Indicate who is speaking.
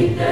Speaker 1: keep them.